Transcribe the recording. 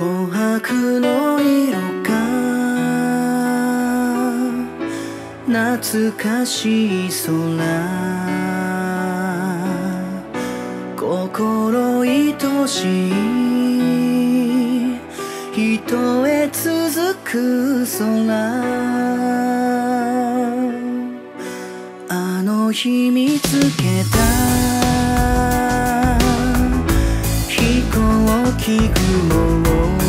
琥珀の色か。懐かしい空。心愛しい人へ続く空。あの日見つけた。飛行機雲